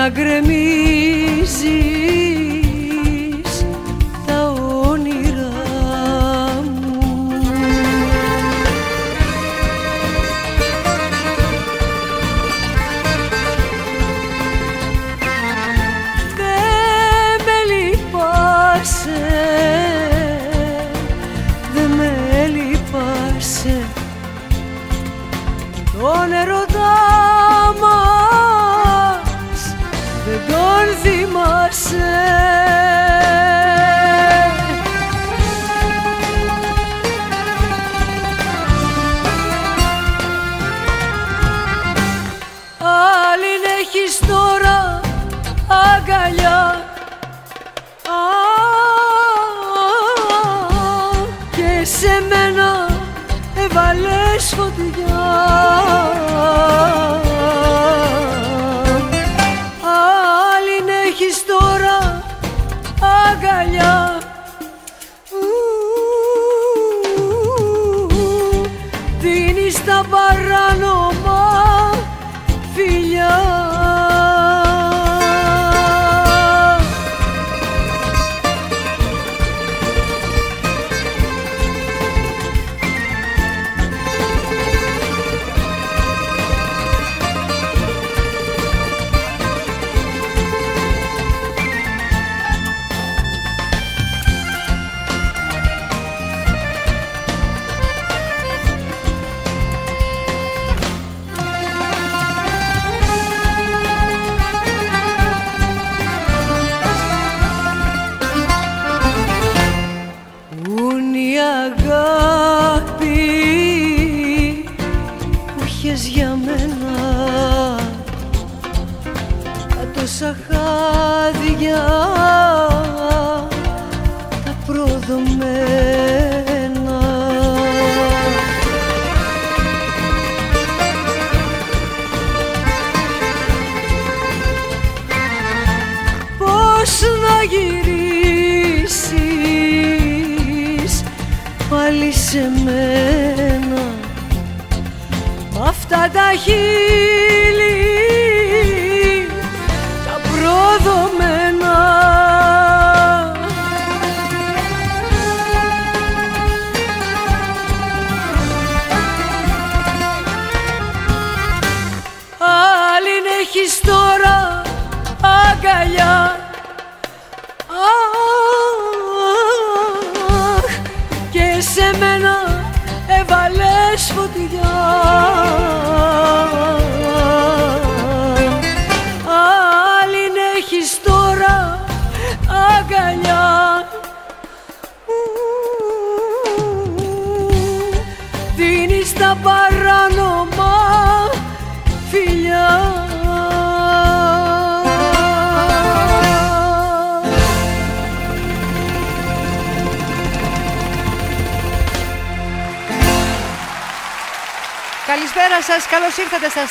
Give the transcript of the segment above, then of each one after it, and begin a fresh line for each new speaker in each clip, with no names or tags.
να γκρεμίζεις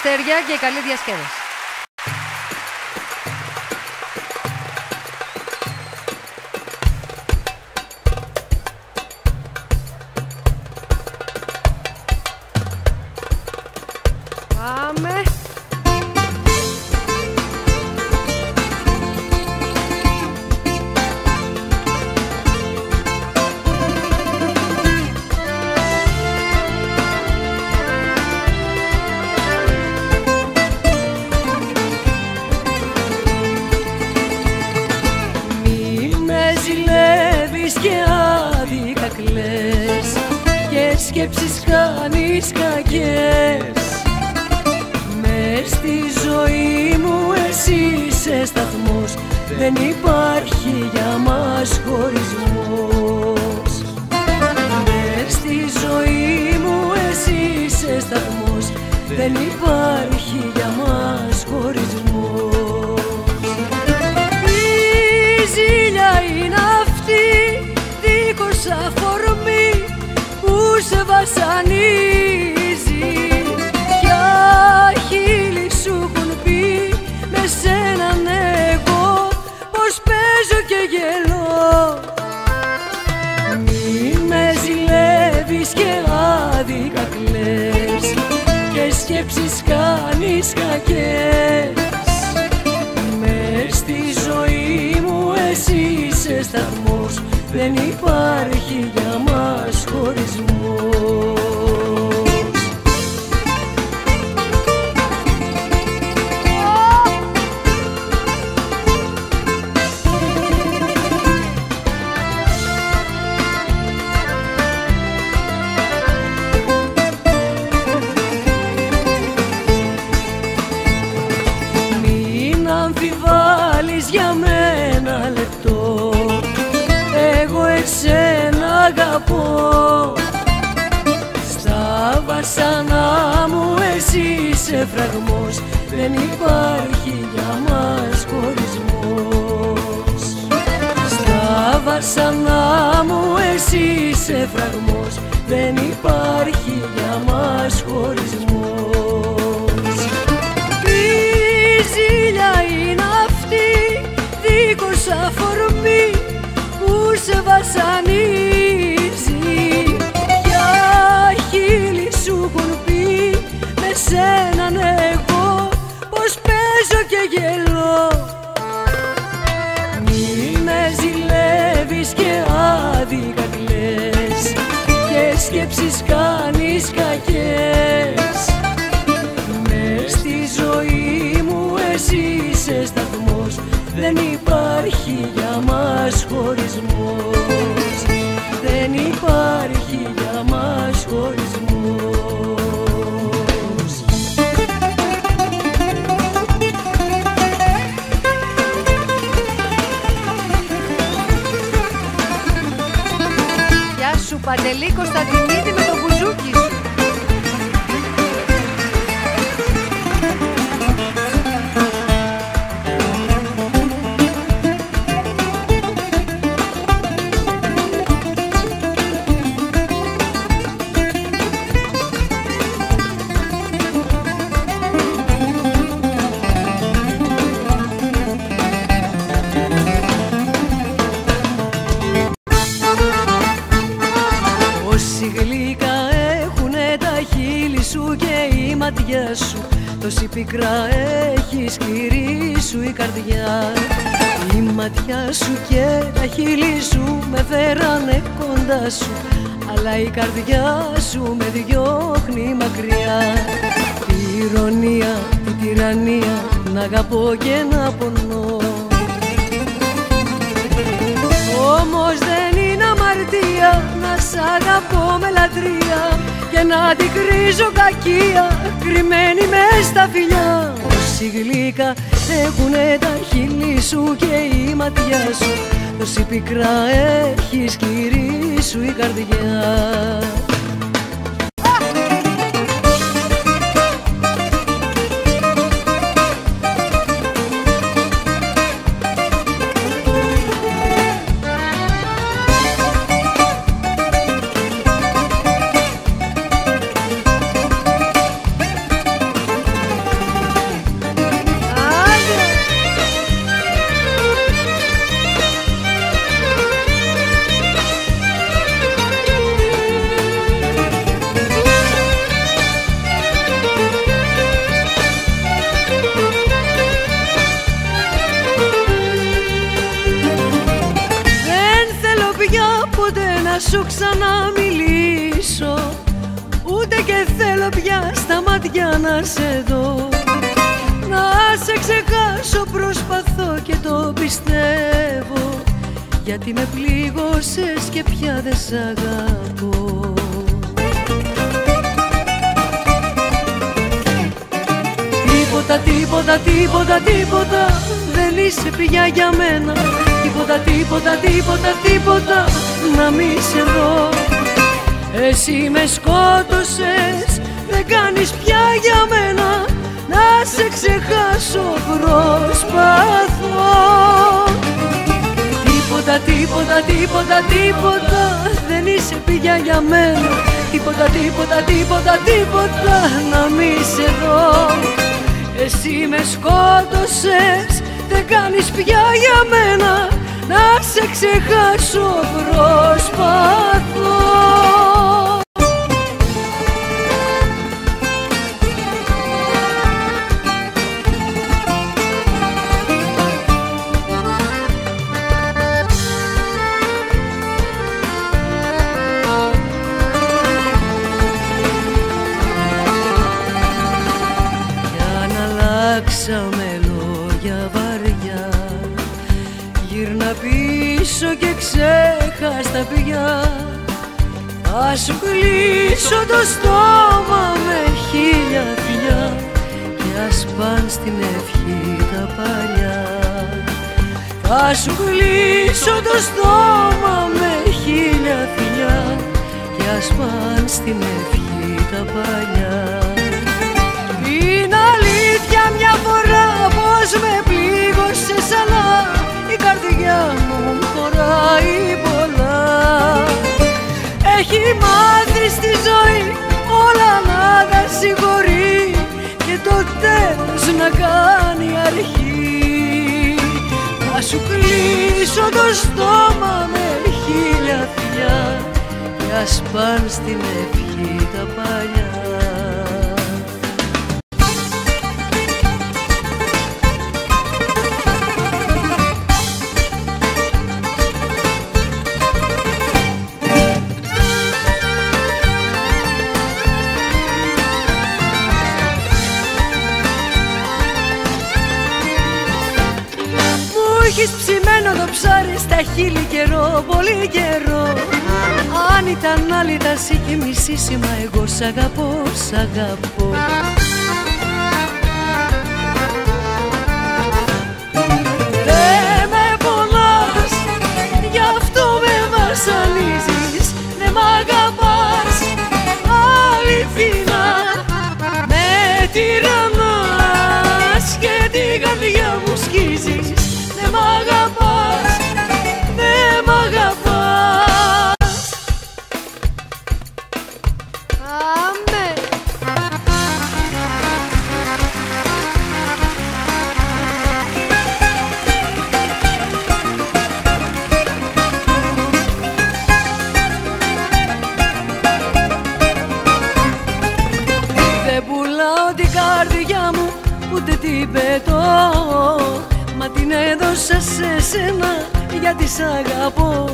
αστέρια και καλή διασκέδαση.
sky. Και την κρίζω κακία κρυμμένη μες στα φιλιά. Όση γλύκα έχουνε τα χείλη σου και η ματιά σου. Τόση πικρά έχεις κυρί σου η καρδιά σου ξαναμιλήσω. Ούτε και θέλω πια στα μάτια να σε δω. Να σε ξεχάσω προσπαθώ και το πιστεύω. Γιατί με πλήγωσες και πια δεν σ' αγαπώ. Τίποτα, τίποτα, τίποτα, τίποτα δεν είσαι πια για μένα. Τίποτα, τίποτα, τίποτα, τίποτα να μη σε δω Εσύ με σκότωσες, δεν κάνεις πια για μένα. Να σε ξεχάσω προσπαθώ. Τίποτα, τίποτα, τίποτα, τίποτα δεν είσαι πια για μένα. Τίποτα, τίποτα, τίποτα, τίποτα να μη σε δω Εσύ με σκότωσες δεν κάνεις πια για μένα να σε ξεχάσω προσπαθώ σου κλείσω το στόμα με χίλια φιλιά Και ας παν στην ευχή τα παλιά. Θα σου κλείσω το στόμα με χίλια φιλιά Και ας παν στην ευχή τα παλιά. Είναι αλήθεια μια φορά πως με πλήγωσες αλλά η καρδιά μου χωράει πολλά Έχει μάθει στη ζωή όλα να τα συγχωρεί Και το τέλος να κάνει αρχή. Θα σου κλείσω το στόμα με χίλια φιλιά Και ας πάνε στην ευχή τα παλιά έχεις ψημένο το ψάρι στα χείλη καιρό, πολύ καιρό. Αν ήταν άλλη θα σ' είχε μισήσει, μα εγώ σ' αγαπώ, σ' αγαπώ. Δεν με πονάς, γι' αυτό με βασανίζεις. Δεν μ' αγαπάς, αληθινά. Με τυραννάς και την καρδιά μου σκίζεις την έδωσα σε σένα γιατί σ' αγαπώ.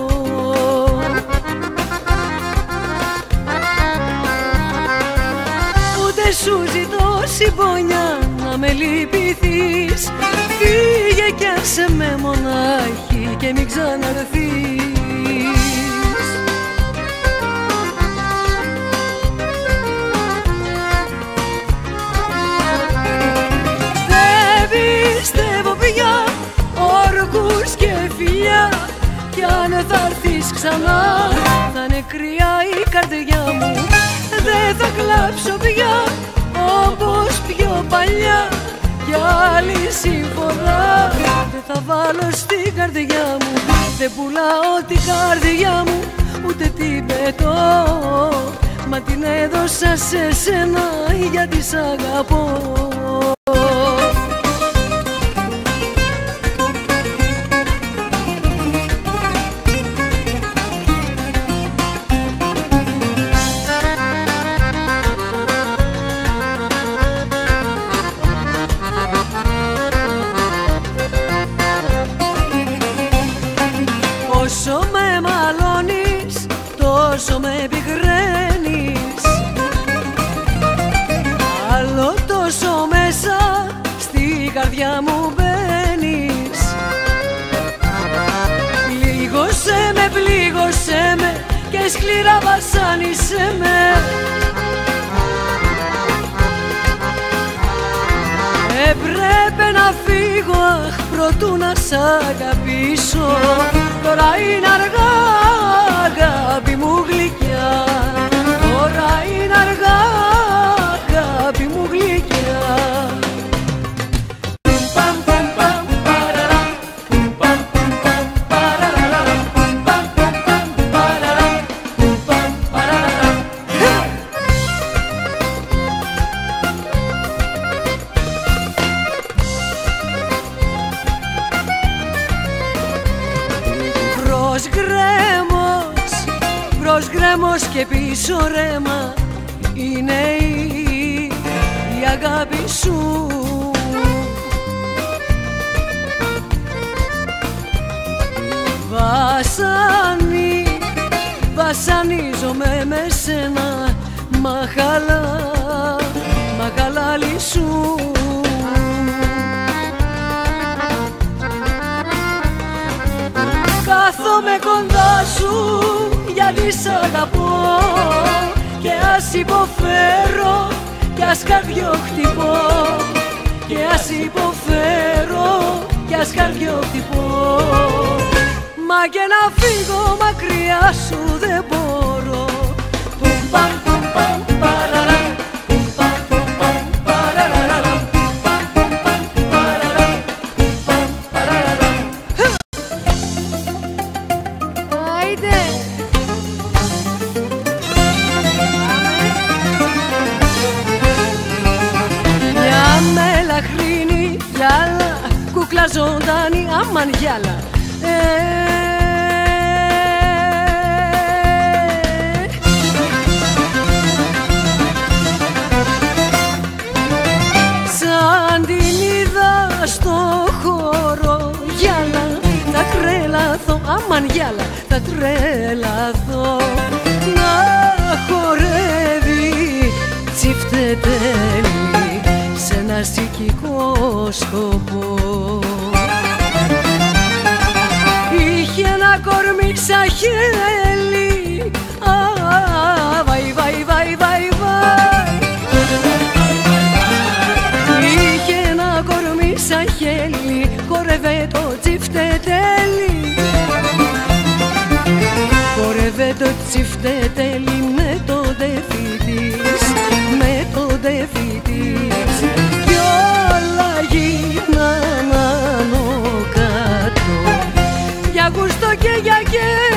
Ούτε σου ζητώ συμπονιά να με λυπηθείς. Φύγε κι άσε με μονάχη και μην ξαναρθείς αν θα έρθεις ξανά. Θα είναι κρύα η καρδιά μου. Δεν θα κλάψω πια όπως πιο παλιά. Για άλλη συμφορά. Δεν θα βάλω στην καρδιά μου. Δεν πουλάω την καρδιά μου ούτε την πετώ. Μα την έδωσα σε σένα γιατί σ' αγαπώ και σκληρά βασάνισέ με. Έπρεπε να φύγω, αχ, προτού να σ' αγαπήσω. Τώρα είναι αργά, αγάπη μου γλυκιά. Τώρα είναι αργά, κι ας καρδιοχτυπώ και ας υποφέρω κι ας καρδιοχτυπώ Μα και να φύγω μακριά σου δεν μπορώ. Πουμ παμ πουμ παμ ζωντανή αμαν γυάλα ε, Σαν την είδα στο χώρο γυάλα Θα τρελαθώ, αμαν γυάλα Θα τρελαθώ. Να χορεύει τσιφτετέλη σε ένα σικικό σκοπό κορμί σαν χέλι Α, βαϊ, βαϊ, βαϊ, βαϊ, βαϊ. Είχε ένα κορμί σαν χέλι Χόρευε το τσιφτετέλι. Χόρευε το τσιφτετέλι με το ντεφί της Με το ντεφί γούστο και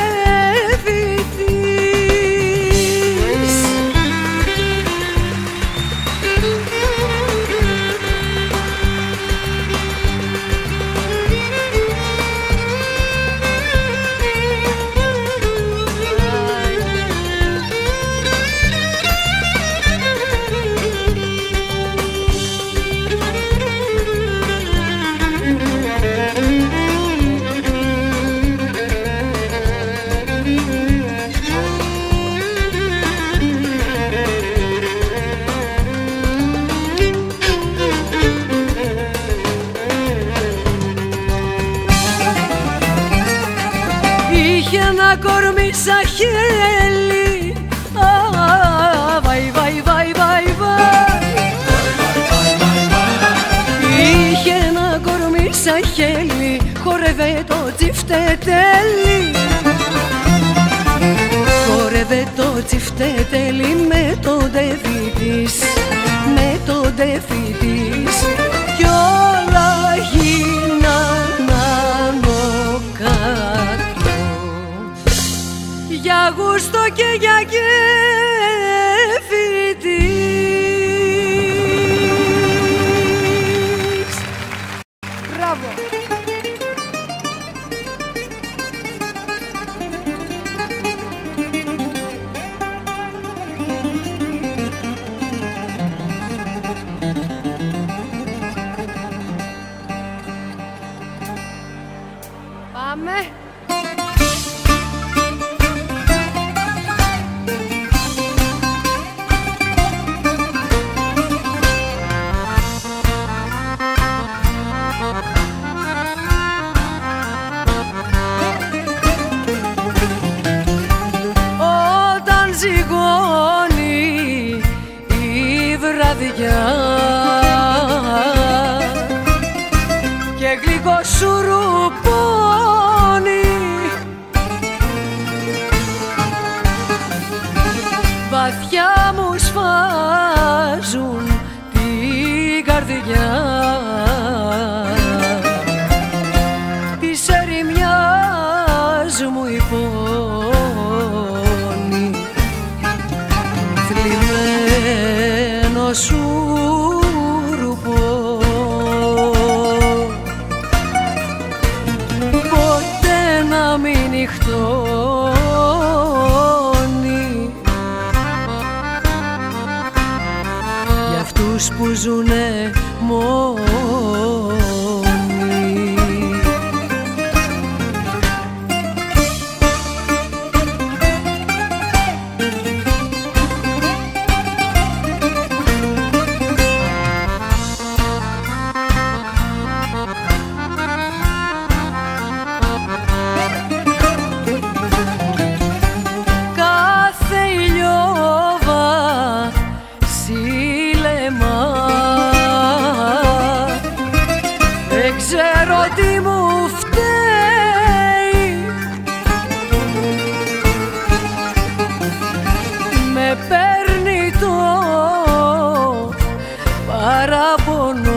το τσιφτετέλι με το ντεφί της Με το ντεφί της Κι όλα γίναν άνω κάτω για γούστο και για κέφι παίρνει το παραπονό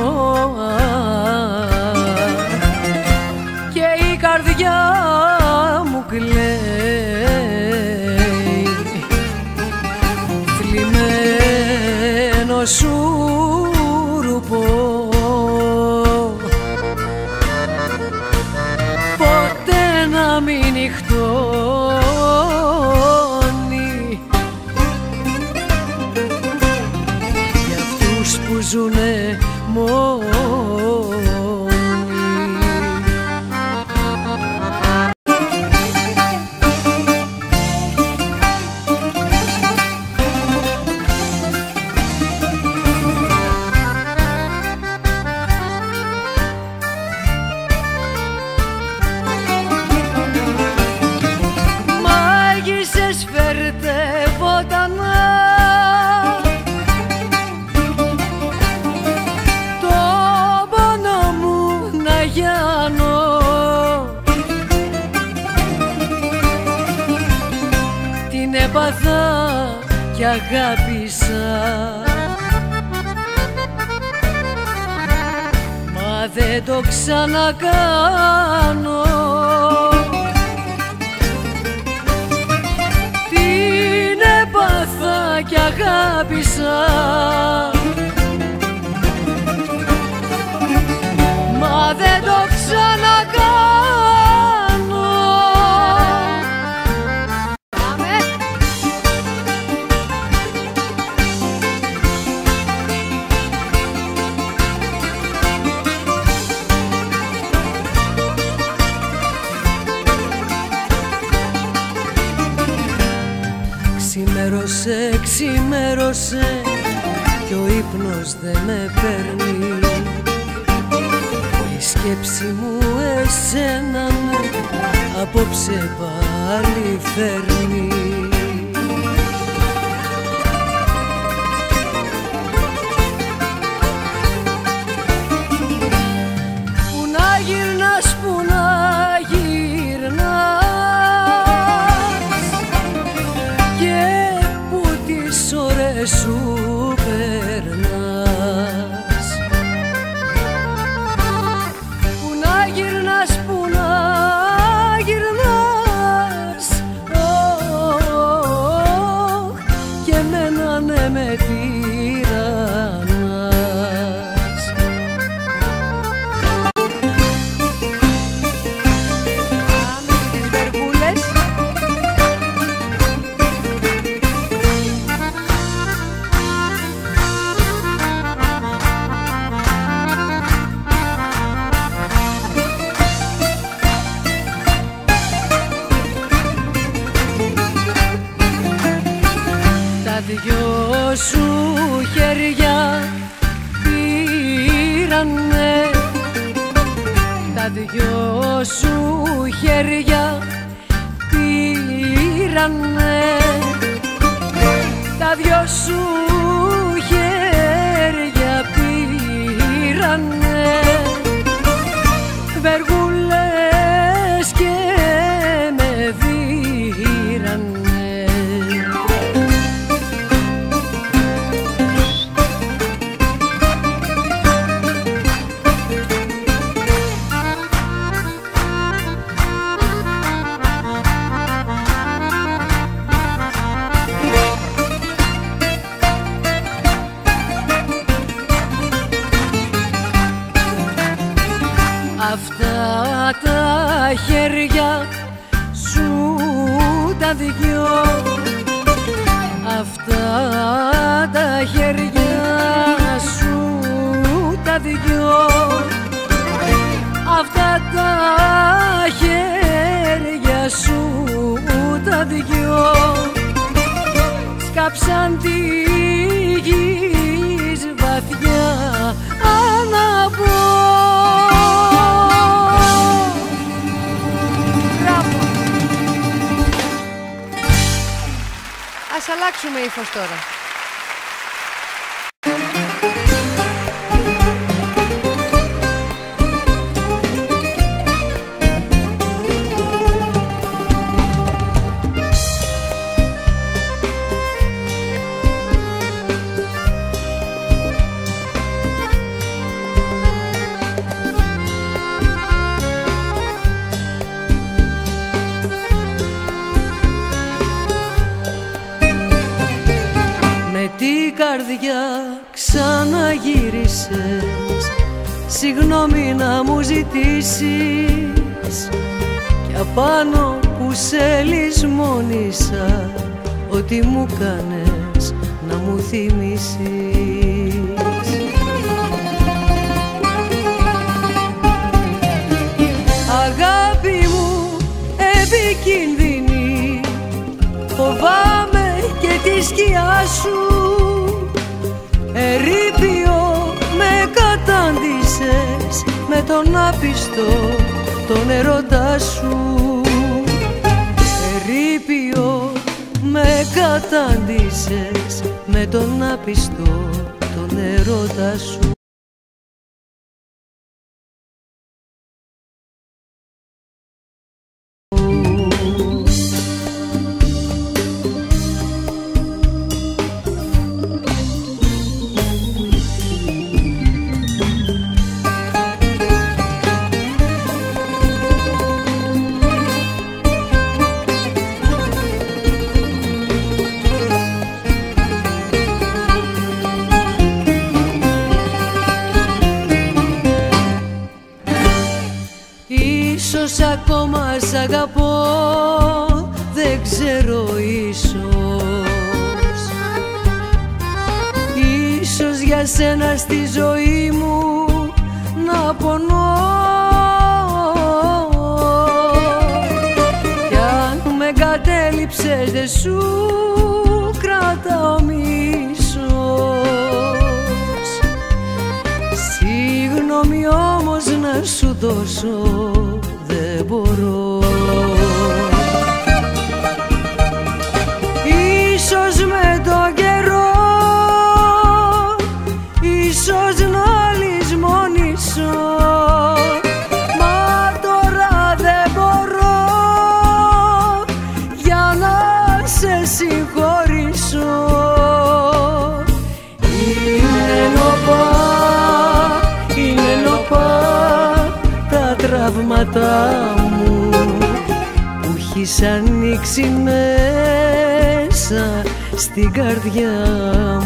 για να σπουν μου ζητήσεις. Κι απάνω που σε λησμόνησα Ότι μου κάνες να μου θυμίσεις. Αγάπη μου επικίνδυνη Φοβάμαι και τη σκιά σου. Ερήπιο με κατάντησες Με τον άπιστο τον ερωτά σου. Ερήπιο με κατάντησες Με τον άπιστο τον ερωτά σου σ' αγαπώ Δεν ξέρω ίσως. Ίσως για σένα στη ζωή μου Να πονώ. Κι αν με εγκατέλειψες δεν σου κρατάω μίσος. Συγγνώμη όμως να σου δώσω ανοίξει μέσα στην καρδιά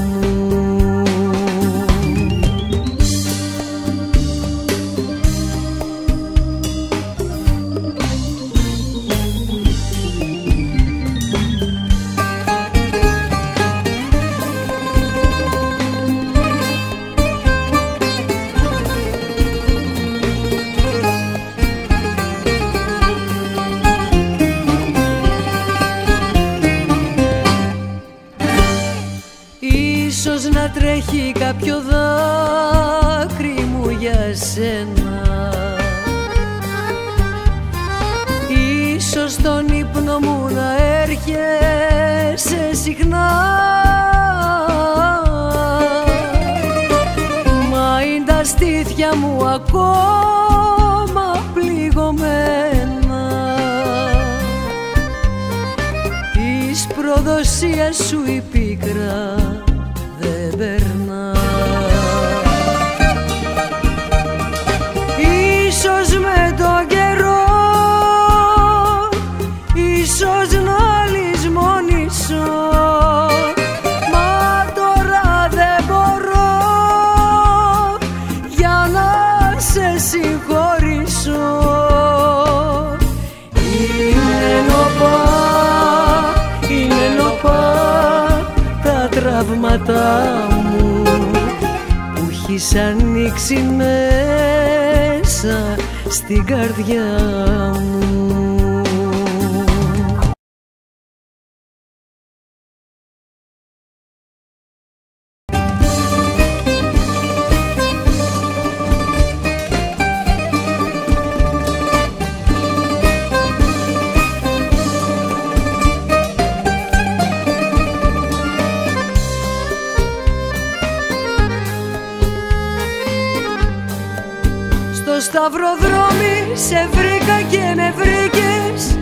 σταυροδρόμι σε βρήκα και με βρήκες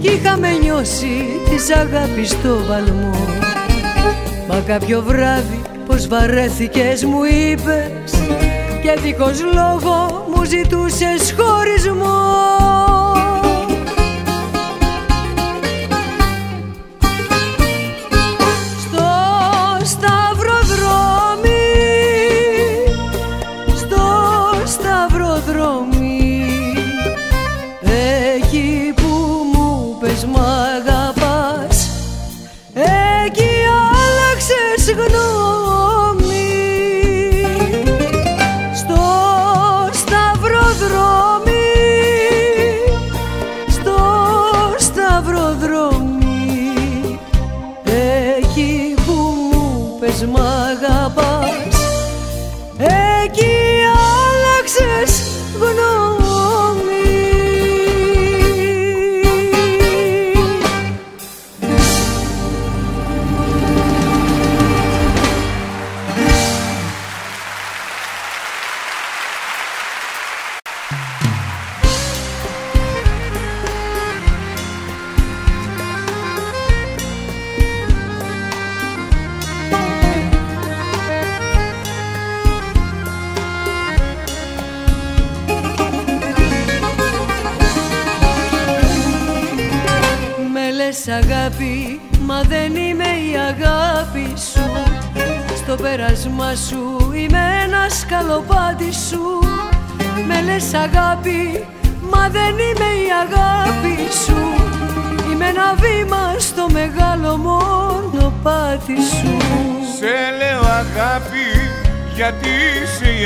Κι είχαμε νιώσει της αγάπης στο βαλμό. Μα κάποιο βράδυ πως βαρέθηκες μου είπες Και δίχως λόγο μου ζητούσες χωρισμό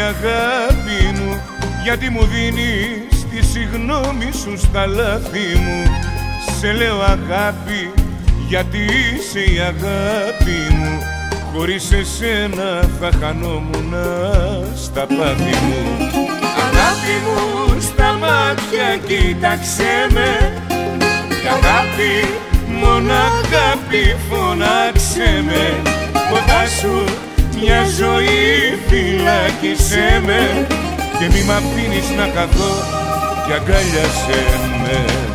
αγάπη
μου Γιατί μου δίνεις τη συγνώμη σου στα λάθη μου. Σε λέω αγάπη γιατί είσαι η αγάπη μου. Χωρίς εσένα θα χανόμουν στα πάθη μου. Αγάπη μου στα μάτια κοίταξέ με. Αγάπη, μόνο αγάπη φωνάξε με. Κοντά σου μια ζωή φυλάκισέ με. Και μη μ' αφήνεις να καθώ και αγκάλιασέ με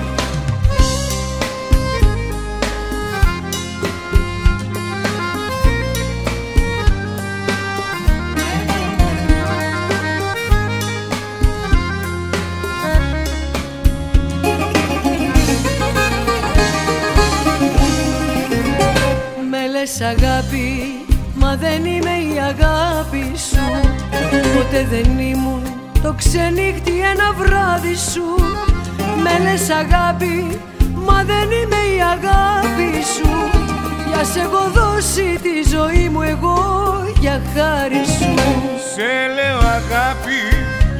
λες αγάπη Μα δεν είμαι η αγάπη σου. Ποτέ δεν ήμουν το ξενύχτη ένα βράδυ σου. Με λες αγάπη Μα δεν είμαι η αγάπη σου. Για σε έχω δώσει τη ζωή μου εγώ για χάρη σου.
Σε λέω αγάπη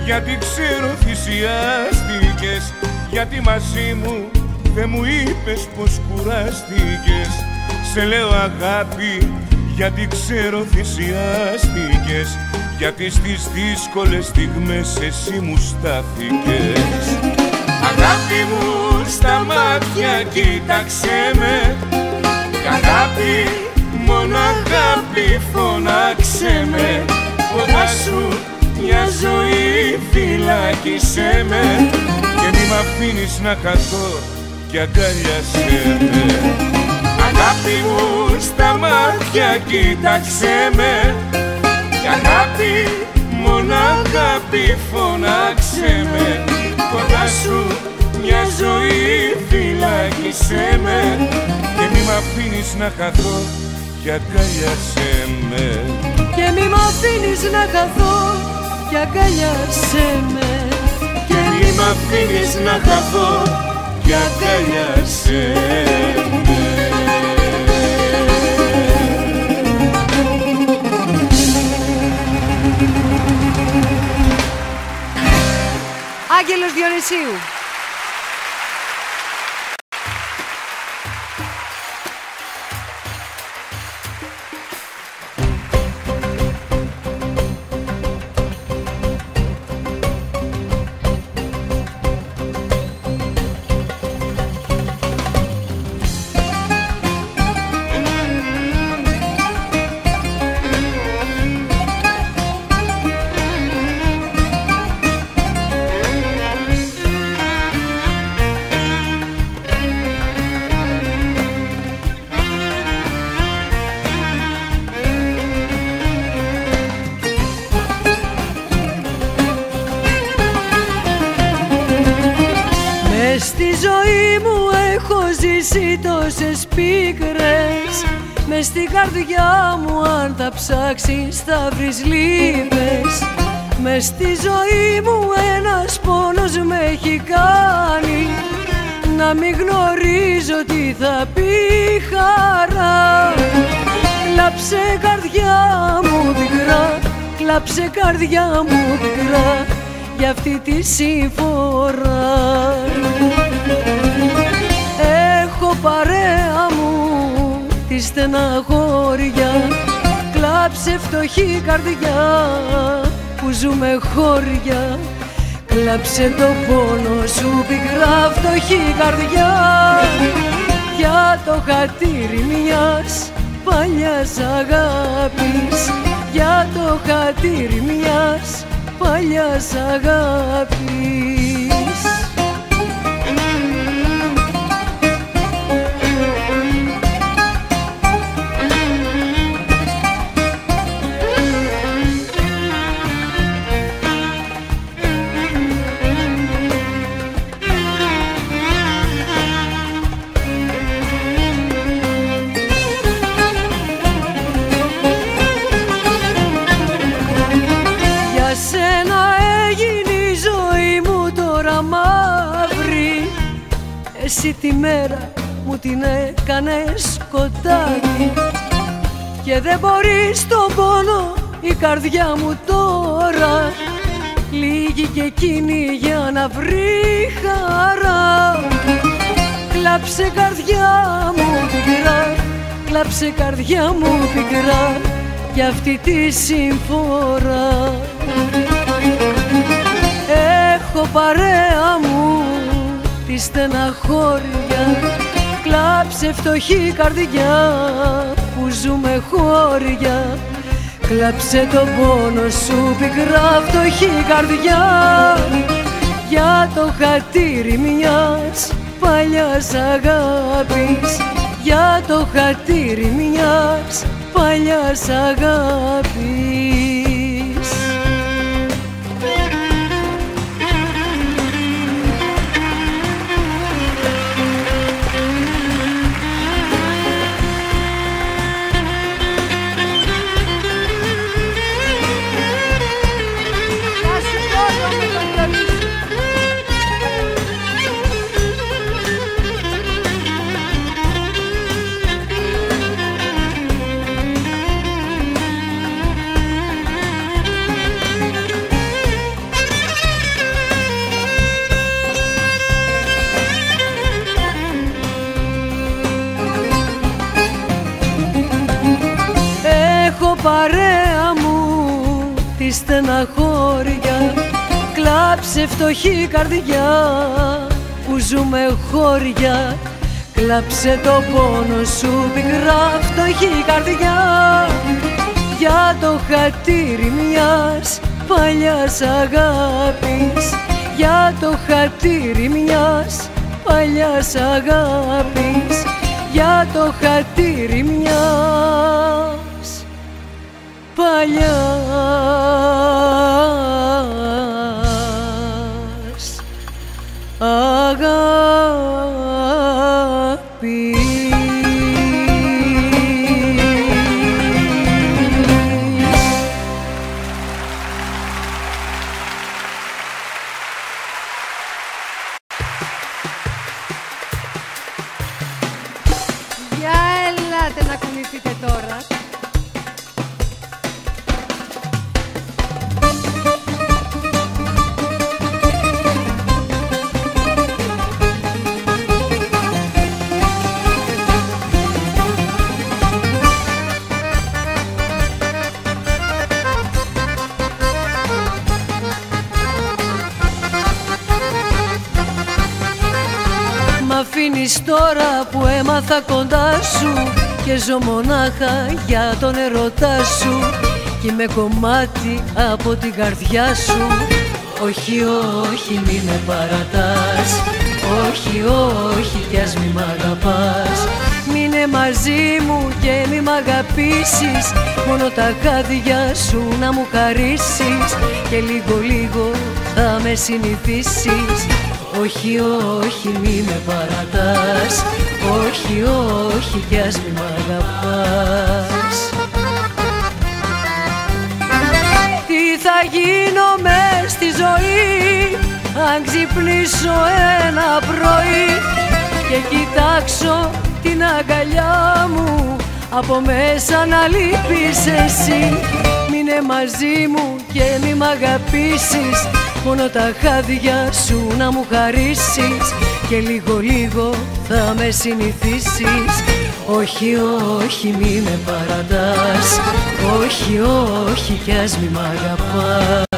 γιατί ξέρω θυσιάστηκες. Γιατί μαζί μου δεν μου είπες πως κουράστηκες. Σε λέω αγάπη γιατί ξέρω θυσιάστηκες γιατί στις δύσκολες στιγμές εσύ μου στάθηκες. Αγάπη μου στα μάτια κοίταξέ με. Αγάπη, μόνο αγάπη φωνάξε με. Κοντά σου μια ζωή φυλάκισέ με. Και μη μ' αφήνεις να καθώ και αγκάλιασέ με Αγάπη μου στα μάτια κοίταξέ με. Κι αγάπη, μόνο αγάπη φωνάξε με. Κοντά σου μια ζωή φυλάκισέ με. Και μη μ' αφήνεις να χαθώ κι αγκαλιάσέ με.
Και μη μ' αφήνεις να χαθώ κι αγκαλιάσέ με.
Και μη μ' αφήνεις να χαθώ κι αγκαλιάσέ. με
Άγγελος Διονυσίου.
Στην καρδιά μου αν τα ψάξεις θα βρεις λύπες. Μες στη ζωή μου ένας πόνος με έχει κάνει. Να μην γνωρίζω τι θα πει χαρά. Λάψε καρδιά Κλάψε καρδιά μου πικρά. Για αυτή τη συμφορά παρέα μου τη στεναχώρια Κλάψε φτωχή καρδιά που ζούμε χώρια. Κλάψε το πόνο σου πικρά φτωχή καρδιά. Για το χατήρι μιας παλιάς αγάπης. Για το χατήρι μιας παλιάς αγάπης Εσύ τη μέρα μου την έκανε σκοτάδι. Και δεν μπορεί στον πόνο η καρδιά μου τώρα. Λίγη και εκείνη για να βρει χαρά. Κλάψε καρδιά μου πικρά Κλάψε καρδιά μου πικρά για αυτή τη συμφορά. Έχω παρέα μου τη στεναχώρια. Κλάψε φτωχή καρδιά που ζούμε χώρια. Κλάψε το πόνο σου πικρά φτωχή καρδιά. Για το χατήρι μιας παλιάς αγάπης. Για το χατήρι μιας παλιάς αγάπης παρέα μου τη στεναχώρια. Κλάψε φτωχή καρδιά που ζούμε χώρια. Κλάψε το πόνο σου πικρά φτωχή καρδιά. Για το χατήρι μιας παλιάς αγάπης. Για το χατήρι μιας παλιάς αγάπης. Για το χατήρι μιας παλιάς αγάπης
Για ελάτε να κουνηθείτε τώρα.
Τώρα που έμαθα κοντά σου Και ζω μονάχα για τον ερωτά σου Κι είμαι κομμάτι από την καρδιά σου. Όχι, όχι, μη με παρατάς. Όχι, όχι, κι ας μη μ' αγαπάς. Μείνε μαζί μου και μη μ' αγαπήσεις. Μόνο τα χάδια σου να μου χαρίσεις Και λίγο λίγο θα με συνηθίσεις. Όχι, όχι, μη με παρατάς Όχι, όχι, κι ας μη μ' αγαπάς. Τι θα γίνω μες στη ζωή Αν ξυπνήσω ένα πρωί Και κοιτάξω την αγκαλιά μου Από μέσα να λείπεις εσύ. Μείνε μαζί μου και μη μ' αγαπήσεις Μόνο τα χάδια σου να μου χαρίσεις. Και λίγο λίγο θα με συνηθίσεις. Όχι, όχι μη με παρατάς. Όχι, όχι κι ας μη μ' αγαπάς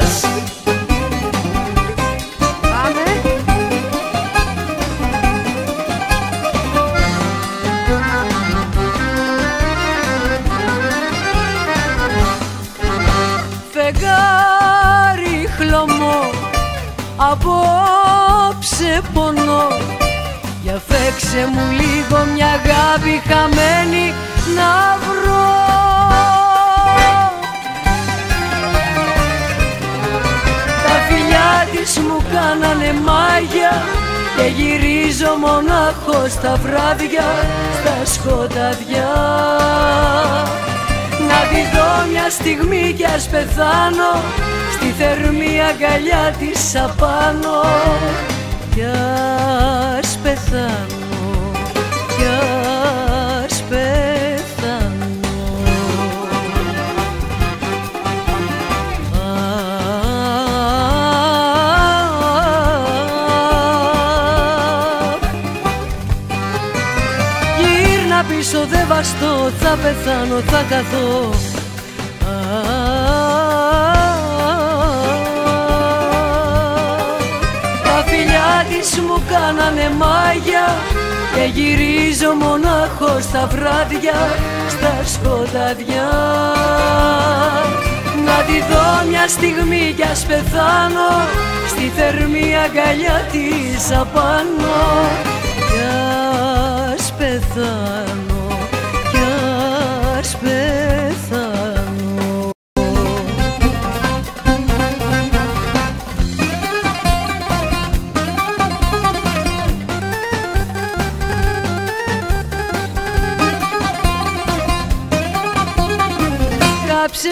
φέξε μου λίγο μια αγάπη χαμένη να βρω. Τα φιλιά της μου κάνανε μάγια και γυρίζω μονάχος τα βράδια στα σκοταδιά. Να τη δω μια στιγμή κι ας πεθάνω Στη θερμή αγκαλιά της απάνω. Κι ας πεθάνω Κι ας πεθάνω Γύρνα πίσω δεν βαστώ Θα πεθάνω, θα καθώ. Της μου κάνανε μάγια και γυρίζω μονάχος τα βράδια στα σκοταδιά Να τη δω μια στιγμή κι ας πεθάνω στη θερμή αγκαλιά της απάνω. Κι ας πεθάνω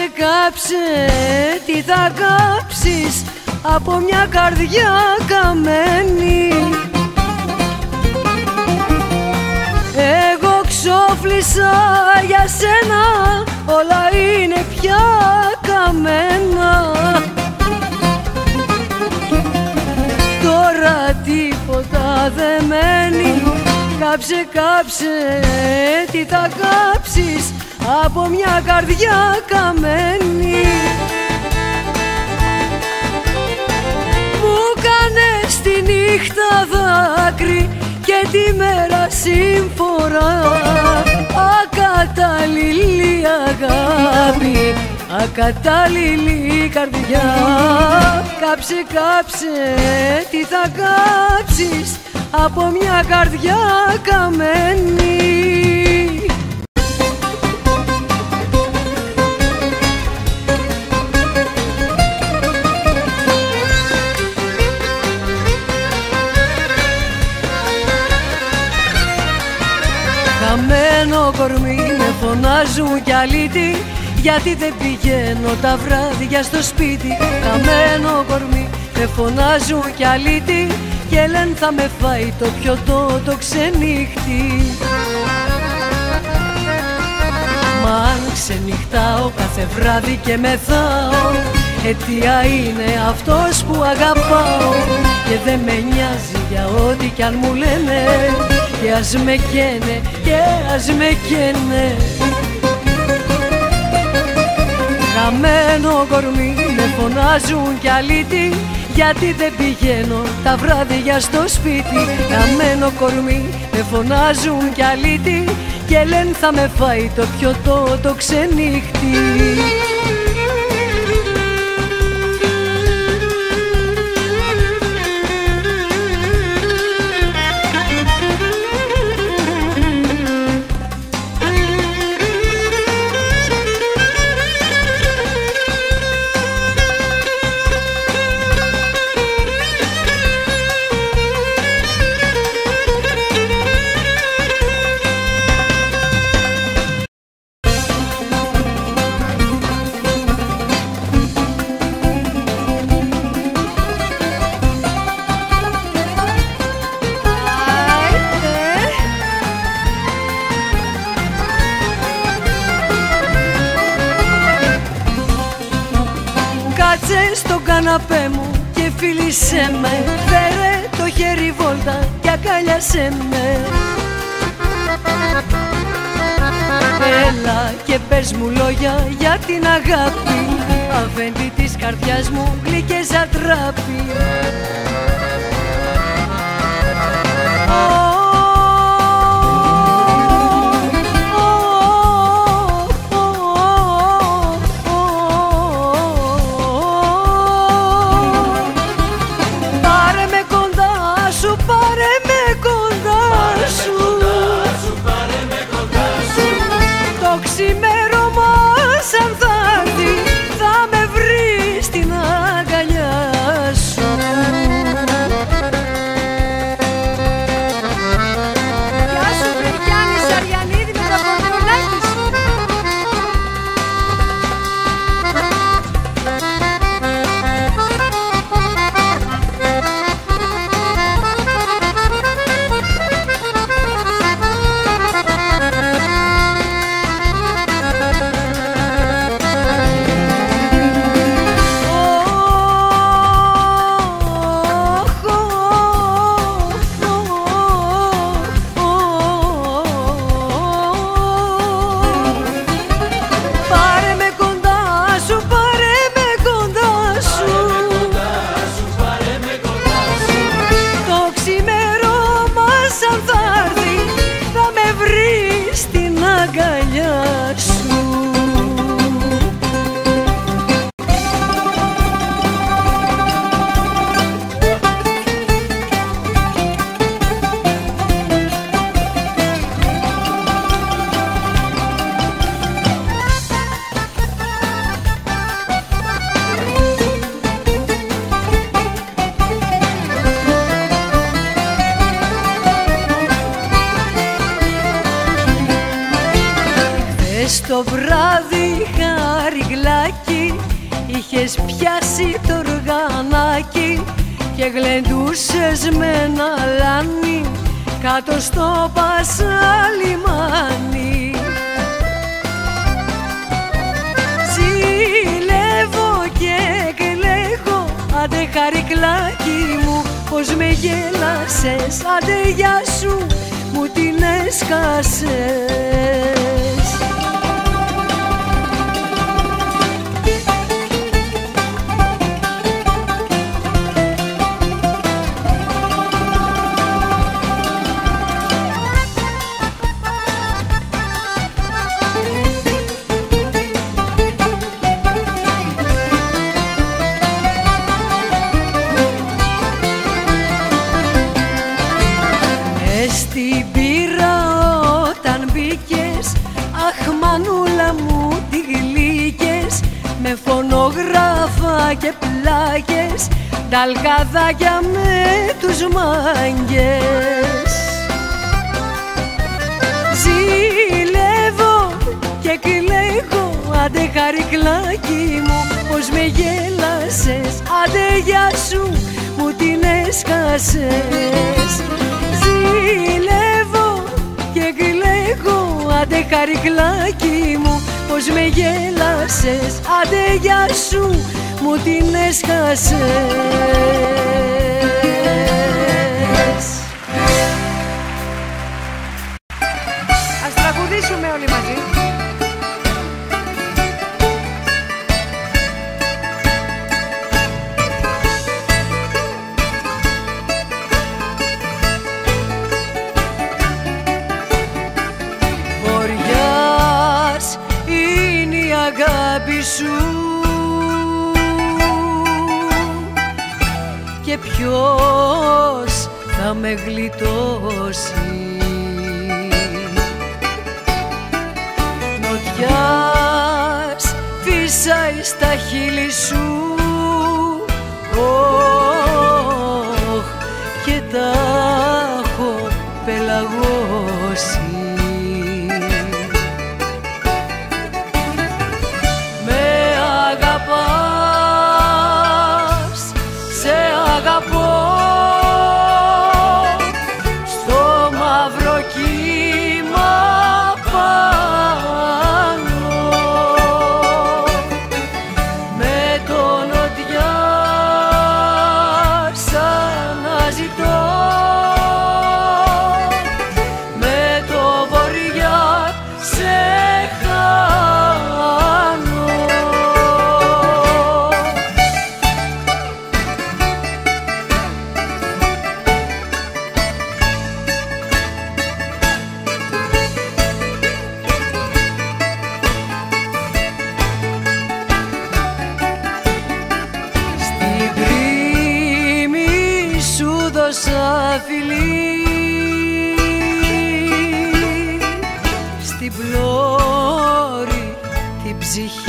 Κάψε, κάψε, τι θα κάψεις από μια καρδιά καμένη. Εγώ ξόφλησα για σένα, όλα είναι πια καμένα. Τώρα τίποτα δεν μένει, κάψε, κάψε, τι θα κάψεις από μια καρδιά καμένη. Μου κάνε τη νύχτα δάκρυ και τη μέρα σύμφορα Ακατάλληλη αγάπη, ακατάλληλη καρδιά. Κάψε, κάψε, τι θα κάψεις από μια καρδιά καμένη Χαμένο κορμί με φωνάζουν κι αλήτη γιατί δεν πηγαίνω τα βράδια στο σπίτι. Χαμένο κορμί με φωνάζουν κι αλήτη και λένε θα με φάει το πιωτό το ξενύχτη. Μα αν ξενυχτάω κάθε βράδυ και μεθάω Αιτία είναι αυτός που αγαπάω. Και δεν με νοιάζει για ό,τι κι αν μου λένε Και ας με καίνε, και ας με καίνε. Χαμένο κορμί με φωνάζουν κι αλήτη γιατί δεν πηγαίνω τα βράδια στο σπίτι. Χαμένο κορμί με φωνάζουν κι αλήτη Και λένε θα με φάει το πιωτό το ξενύχτη με Έλα και πες μου λόγια για την αγάπη. Αφέντη της καρδιάς μου γλυκές ατράπη και πλάγες Ταλγαδάκια με τους μάγκες. Ζηλεύω και κλαίγω. Άντε χαρικλάκι μου πως με γέλασες. Άντε γεια σου μου την έσκασες Ζηλεύω και κλαίγω Άντε χαρικλάκι μου πως με γέλασες. Άντε γεια σου μου την έσχασες στην πλώρη την ψυχή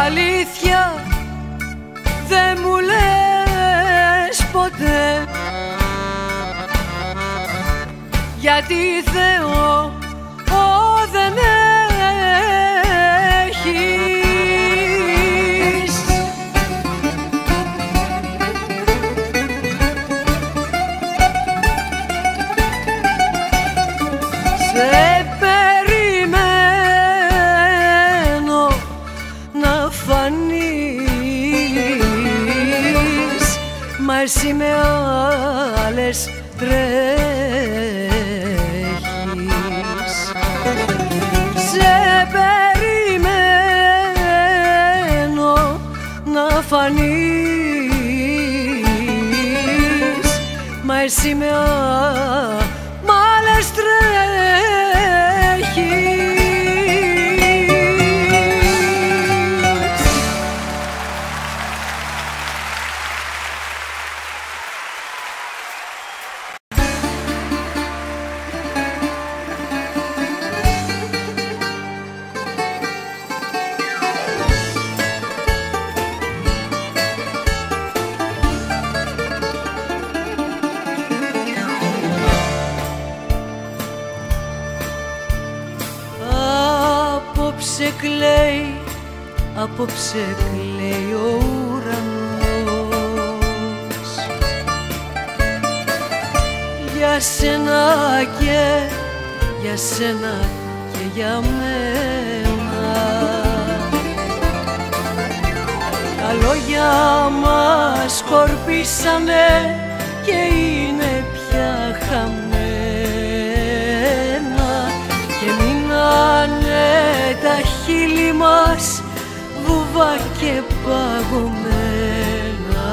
Αλήθεια δεν μου λες ποτέ. Γιατί Θεό και για μένα. Τα λόγια μας σκορπίσανε και είναι πια χαμένα. Και μείνανε τα χείλη μας βουβά και παγωμένα.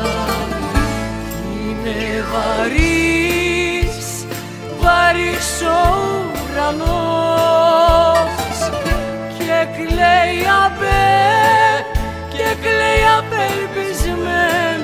Είναι βαρύς βαρύς και κλαίει απέ, και κλαίει απελπισμένος.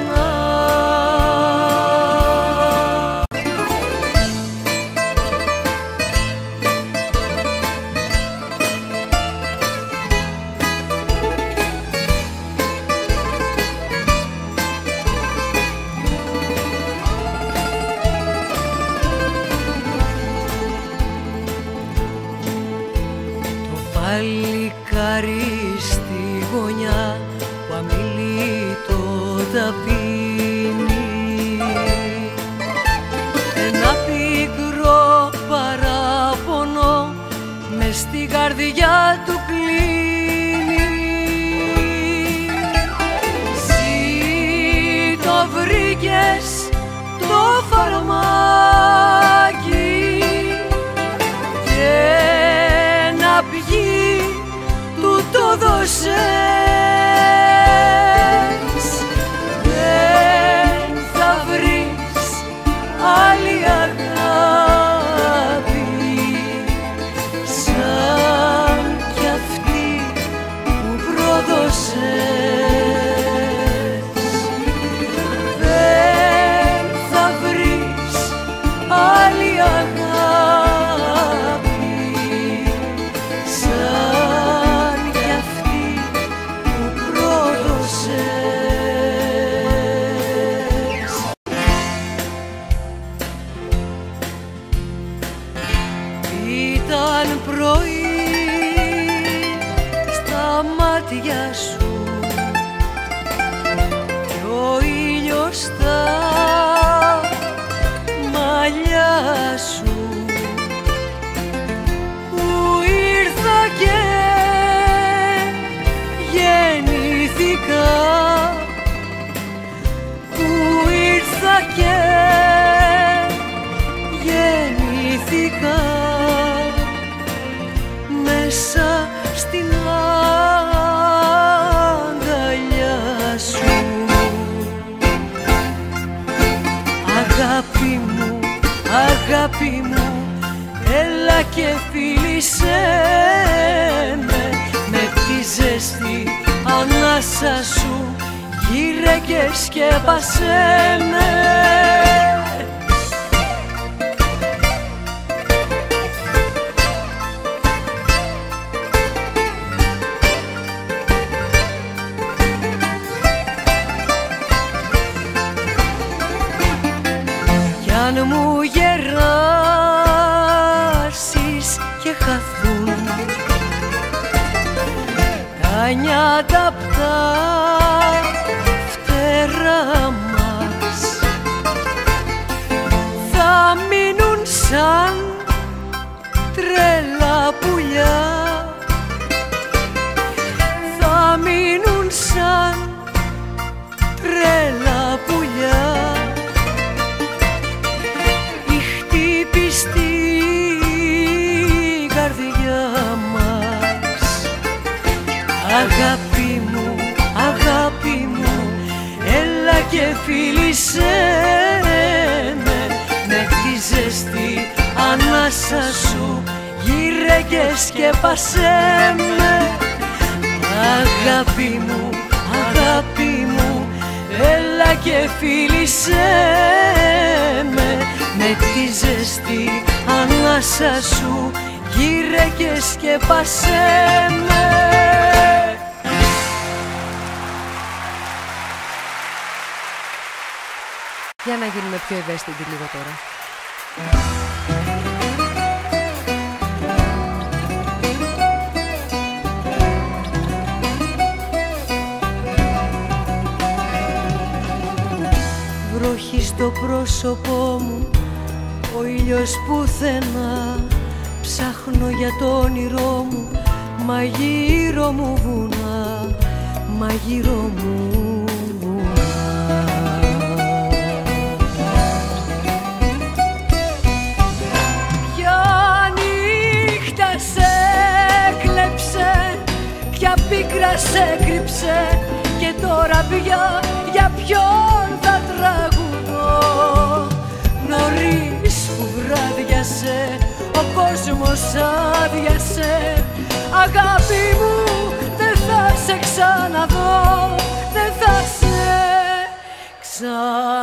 στη ανάσα σου γύρε και σκέπασέ με. Αν μου меня топтать. και σκέπασέ με. Αγάπη μου, αγάπη μου Έλα και φίλησέ με. Με τη ζεστή ανάσα σου Γύρε και σκέπασέ με. Για να γίνουμε πιο ευαίσθητοι λίγο τώρα. βροχή στο πρόσωπό μου. Ο ήλιος πουθενά ψάχνω για το όνειρό μου. Βούνα, γύρω μου βουνά μα γύρω μου πίκρα σε κρύψε. Και τώρα πια για ποιον θα τραγού νωρίς που βράδιασε ο κόσμος άδειασε. Αγάπη μου δεν θα σε ξαναδώ δεν θα σε ξαναδώ.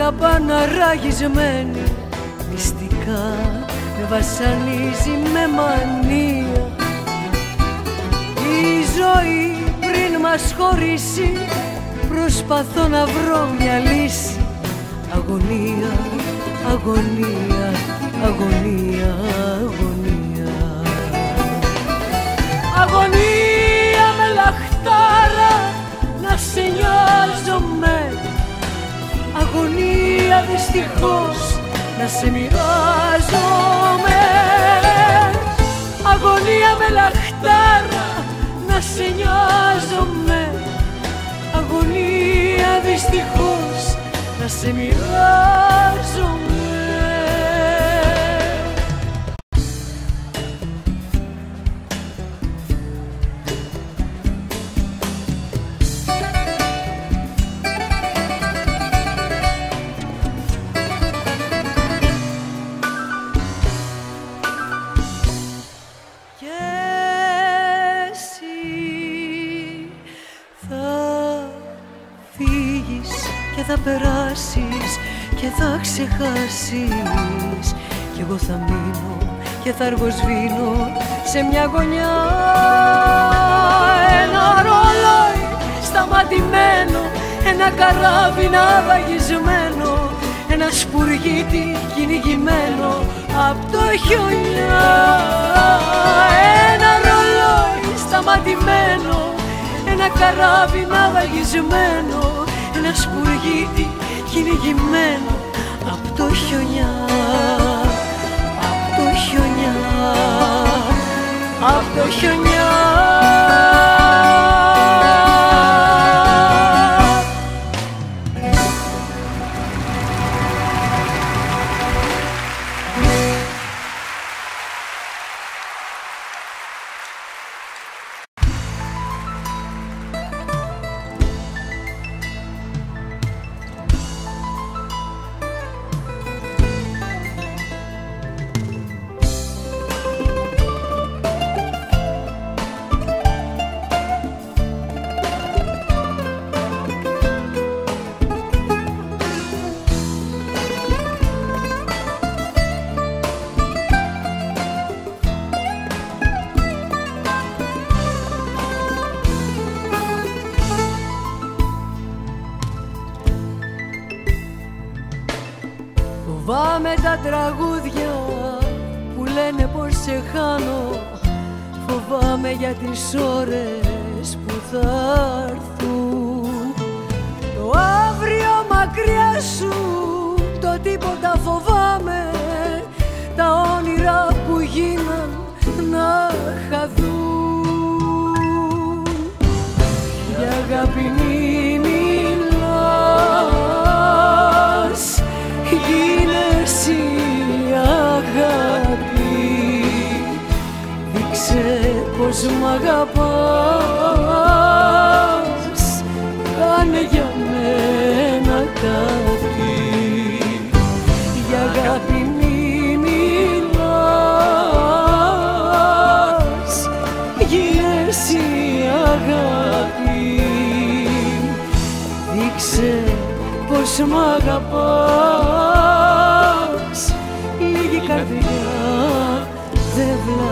καμπάνα ραγισμένη μυστικά με βασανίζει με μανία. Η ζωή πριν μας χωρίσει προσπαθώ να βρω μια λύση. Αγωνία, αγωνία, αγωνία, αγωνία. Αγωνία με λαχτάρα να σε νοιάζομαι. Αγωνία δυστυχώς να σε μοιράζομαι. Αγωνία με λαχτάρα να σε νοιάζομαι. Αγωνία δυστυχώς να σε μοιράζομαι ξεχάσεις. Κι εγώ θα μείνω και θα αργοσβήνω σε μια γωνιά. Ένα ρολόι σταματημένο, ένα καράβι ναυαγισμένο Ένα σπουργίτι κυνηγημένο απ' το χιονιά. Ένα ρολόι σταματημένο, ένα καράβι ναυαγισμένο ένα σπουργίτι κυνηγημένο από το χιονιά από το χιονιά από το χιονιά καρδιά δεν βλάπτει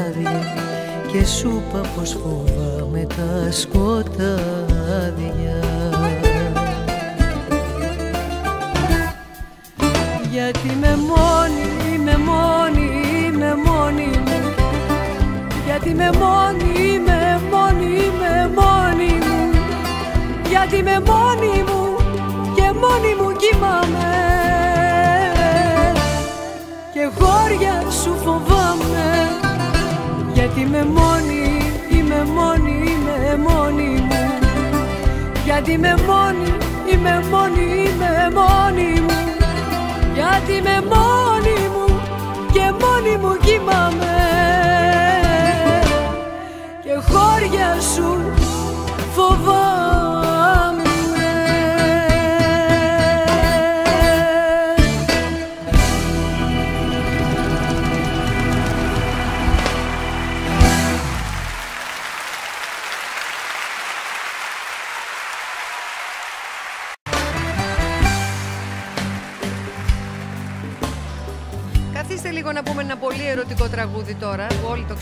τρελαίνω τα βράδια και σου είπα πως φοβάμαι τα σκοτάδια Γιατί με μόνη, με μόνη, με μόνη Γιατί με μόνη, με μόνη, με μόνη μου. Γιατί με μόνη μου και μόνη μου κοιμάμαι. Και χώρια σου φοβάμαι Γιατί με μόνη, είμαι μόνη, είμαι μόνη μου. Γιατί με μόνη, είμαι μόνη, είμαι μόνη μου. Γιατί με μόνη μου και μόνη μου κοιμάμαι. Και χώρια σου φοβάμαι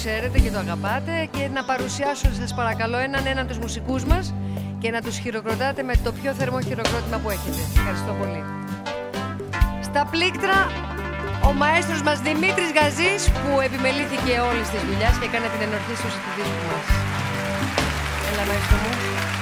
ξέρετε και το αγαπάτε και να παρουσιάσω σας παρακαλώ έναν έναν τους μουσικούς μας και να τους χειροκροτάτε με το πιο θερμό χειροκρότημα που έχετε. Ευχαριστώ πολύ. Στα πλήκτρα ο μαέστρος μας Δημήτρης Γαζής που επιμελήθηκε όλης της δουλειάς και έκανε την ενορχήστωση του δίσκου μας. Έλα μαέστρο μου.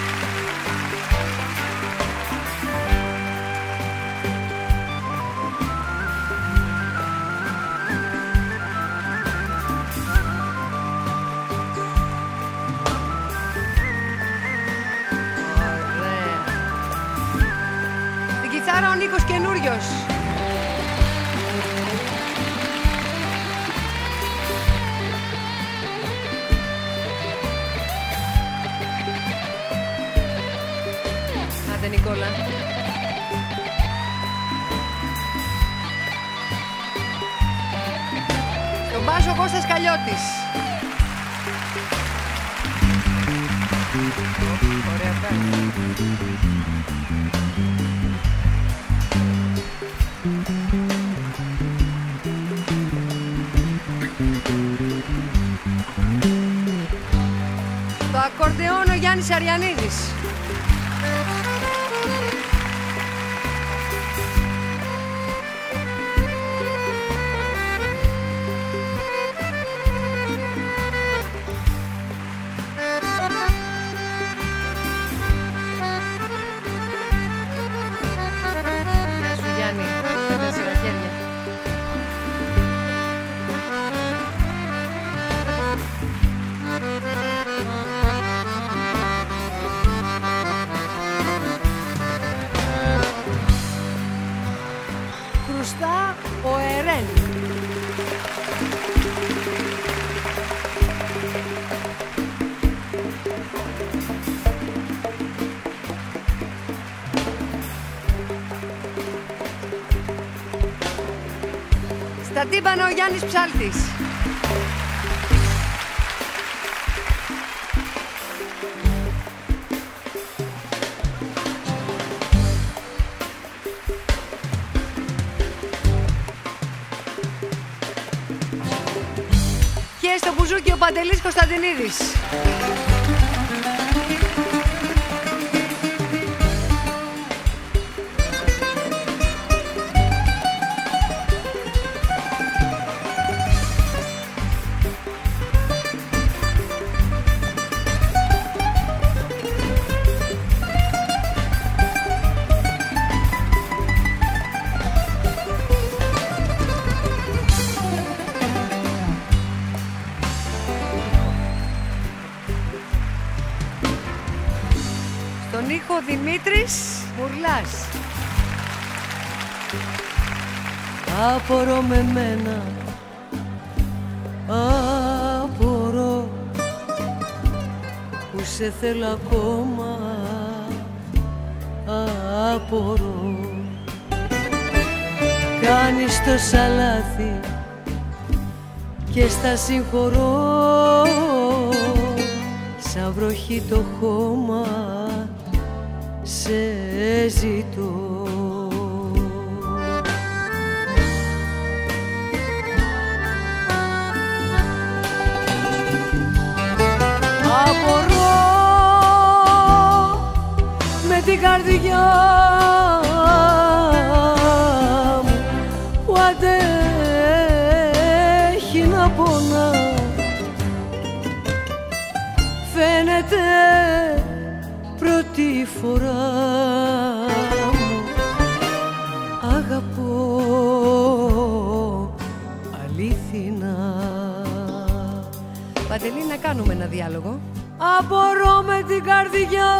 Αριανίδης. Και στο μπουζούκι ο Παντελής Κωνσταντινίδης.
Απορώ με μένα. Απορώ. Που σε θέλω ακόμα. Απορώ. Κάνεις τόσα λάθη Και στα συγχωρώ. Σαν βροχή το χώμα Σε ζητώ καρδιά μου που αντέχει να πονά. Φαίνεται πρώτη φορά μου. Αγαπώ αλήθινα
Παντελή να κάνουμε ένα διάλογο.
Απορώ με την καρδιά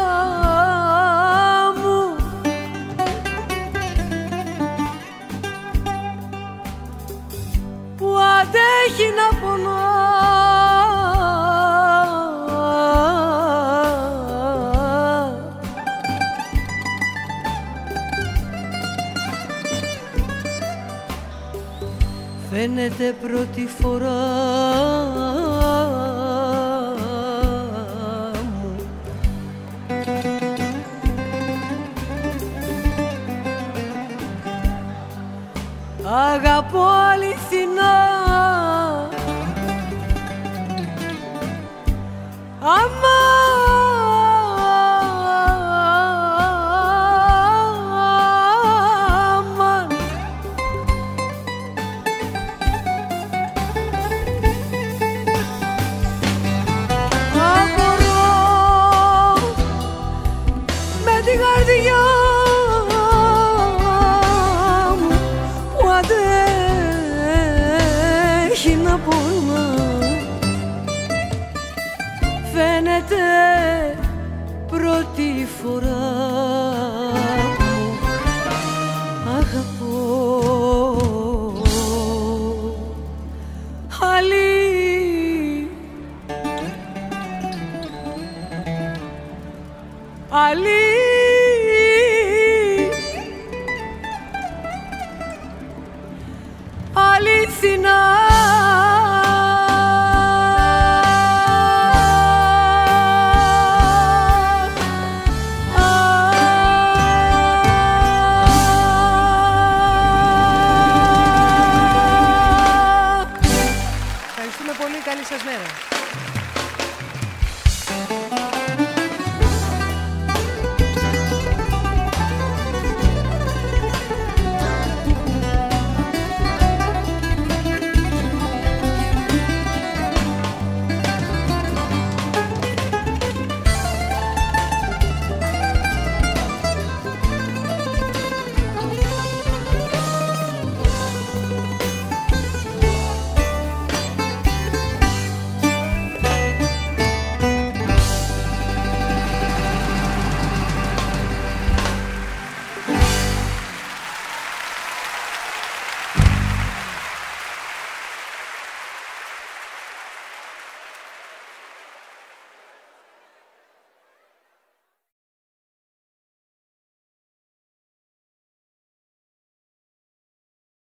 Φαίνεται πρώτη φορά